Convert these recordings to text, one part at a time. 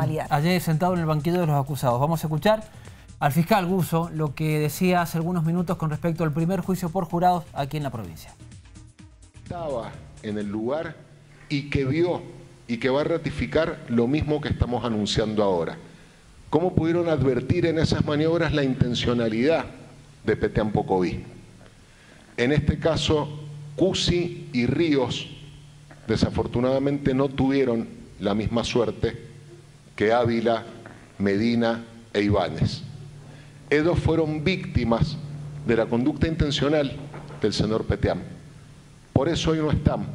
Ayer sentado en el banquillo de los acusados. Vamos a escuchar al fiscal Guso lo que decía hace algunos minutos con respecto al primer juicio por jurados aquí en la provincia. Estaba en el lugar y que vio y que va a ratificar lo mismo que estamos anunciando ahora. ¿Cómo pudieron advertir en esas maniobras la intencionalidad de Petean Pocoví? En este caso, Cusi y Ríos desafortunadamente no tuvieron la misma suerte que Ávila, Medina e Ibáñez. Ellos fueron víctimas de la conducta intencional del señor Peteam. Por eso hoy no están.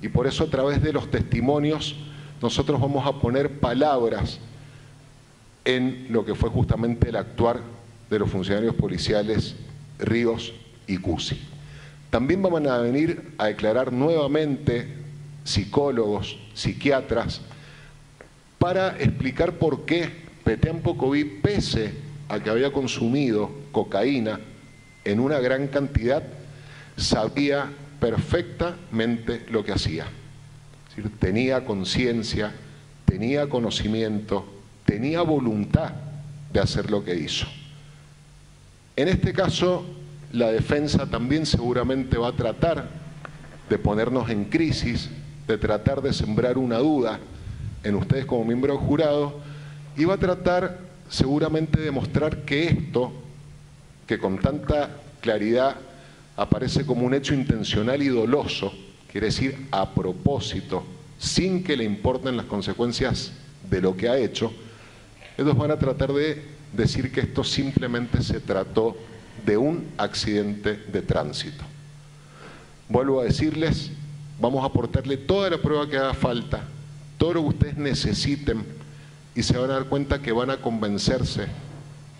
Y por eso a través de los testimonios nosotros vamos a poner palabras en lo que fue justamente el actuar de los funcionarios policiales Ríos y Cusi. También van a venir a declarar nuevamente psicólogos, psiquiatras, para explicar por qué Petean Pocoví, pese a que había consumido cocaína en una gran cantidad, sabía perfectamente lo que hacía. tenía conciencia, tenía conocimiento, tenía voluntad de hacer lo que hizo. En este caso, la defensa también seguramente va a tratar de ponernos en crisis, de tratar de sembrar una duda en ustedes como miembro jurado va a tratar seguramente de mostrar que esto, que con tanta claridad aparece como un hecho intencional y doloso, quiere decir a propósito, sin que le importen las consecuencias de lo que ha hecho, ellos van a tratar de decir que esto simplemente se trató de un accidente de tránsito. Vuelvo a decirles, vamos a aportarle toda la prueba que haga falta todo lo que ustedes necesiten y se van a dar cuenta que van a convencerse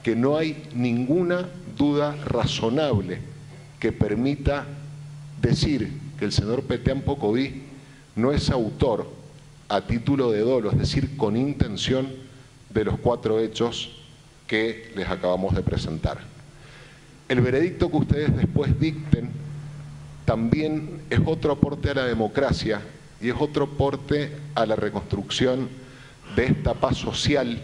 que no hay ninguna duda razonable que permita decir que el señor Petean Pocoví no es autor a título de dolo, es decir, con intención de los cuatro hechos que les acabamos de presentar. El veredicto que ustedes después dicten también es otro aporte a la democracia y es otro porte a la reconstrucción de esta paz social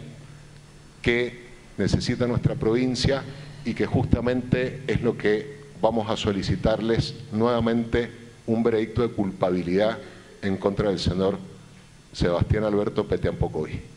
que necesita nuestra provincia y que justamente es lo que vamos a solicitarles nuevamente un veredicto de culpabilidad en contra del señor Sebastián Alberto Petiampocoy.